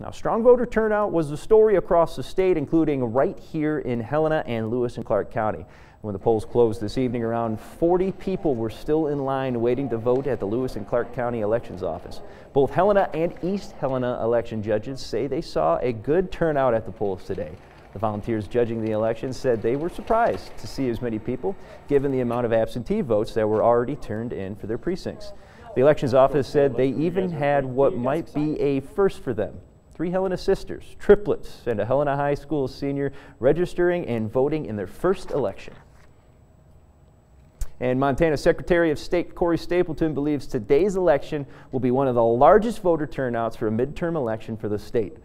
Now, strong voter turnout was the story across the state, including right here in Helena and Lewis and Clark County. When the polls closed this evening, around 40 people were still in line waiting to vote at the Lewis and Clark County Elections Office. Both Helena and East Helena election judges say they saw a good turnout at the polls today. The volunteers judging the election said they were surprised to see as many people, given the amount of absentee votes that were already turned in for their precincts. The elections office said they even had what might be a first for them three Helena sisters, triplets, and a Helena High School senior registering and voting in their first election. And Montana Secretary of State Corey Stapleton believes today's election will be one of the largest voter turnouts for a midterm election for the state.